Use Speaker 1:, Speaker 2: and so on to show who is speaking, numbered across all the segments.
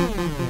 Speaker 1: Música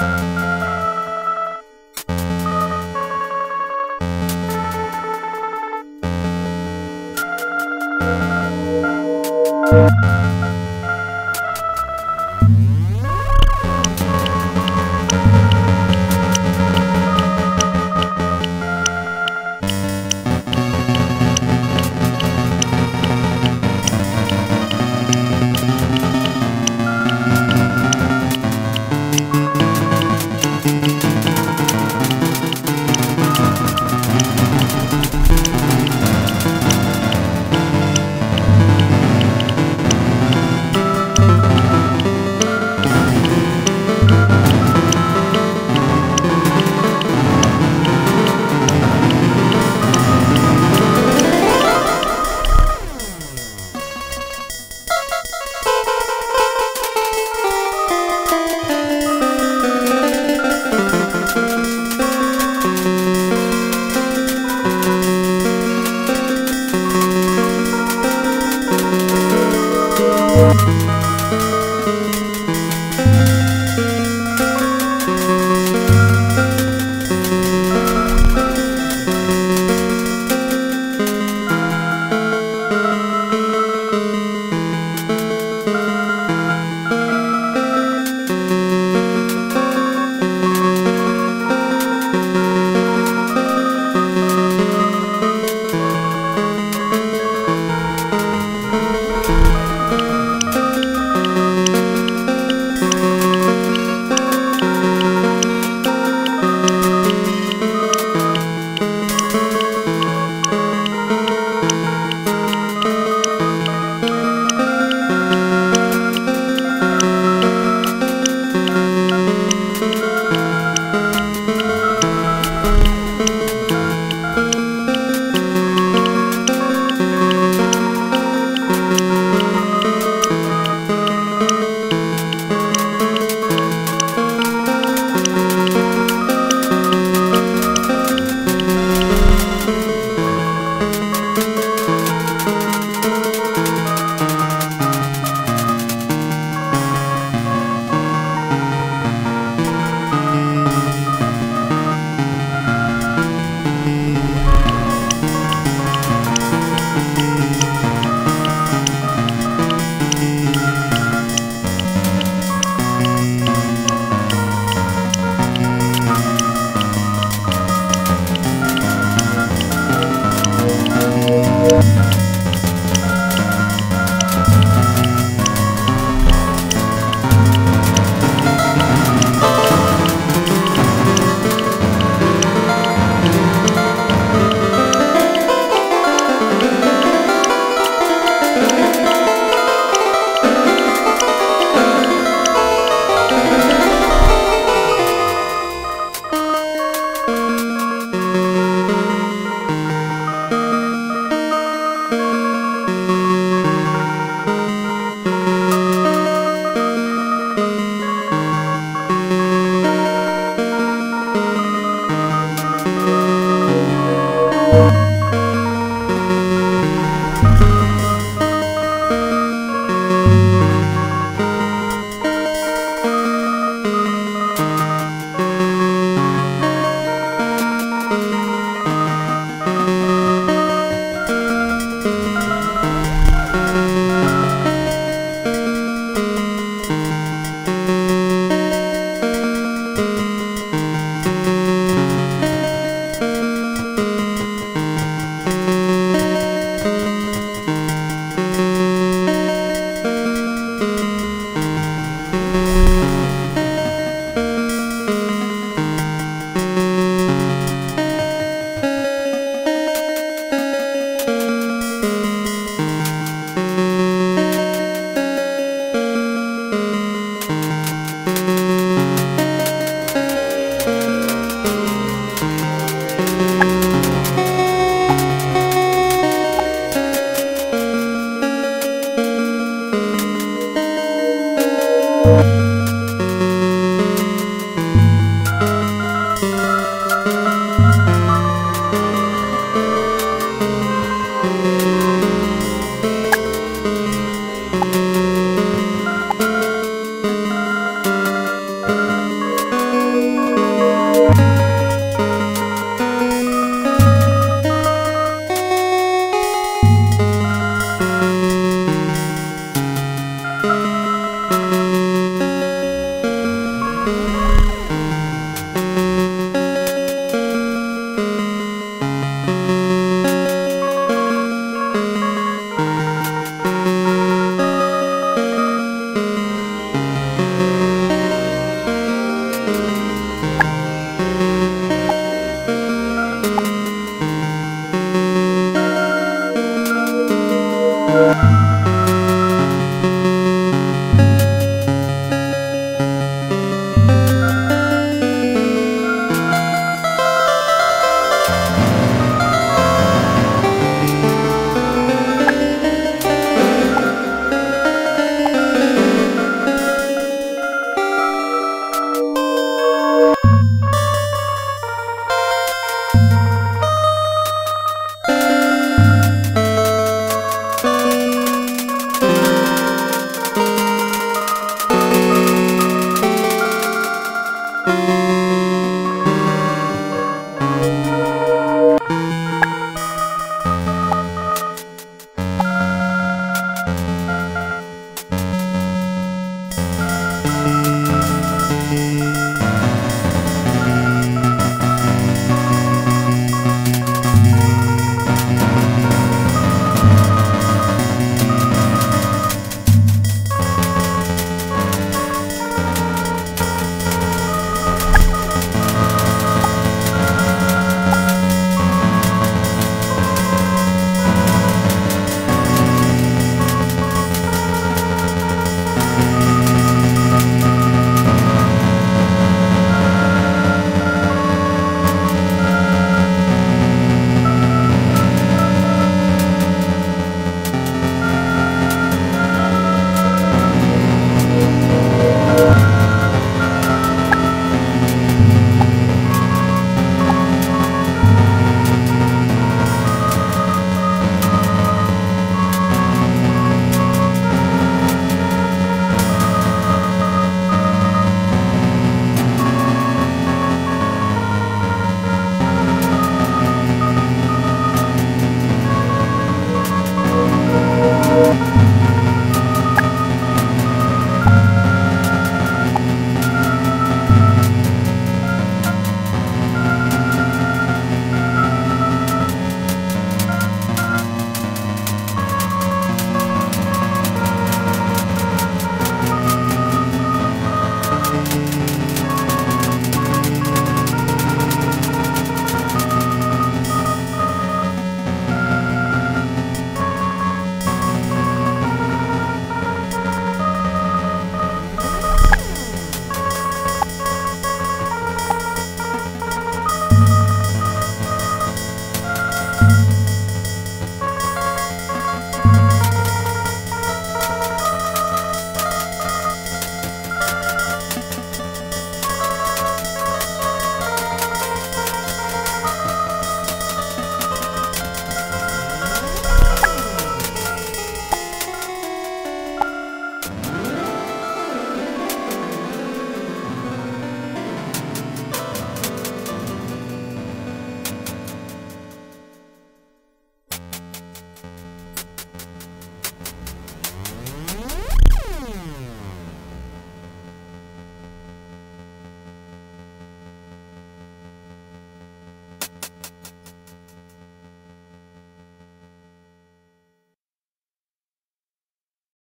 Speaker 1: Thank you.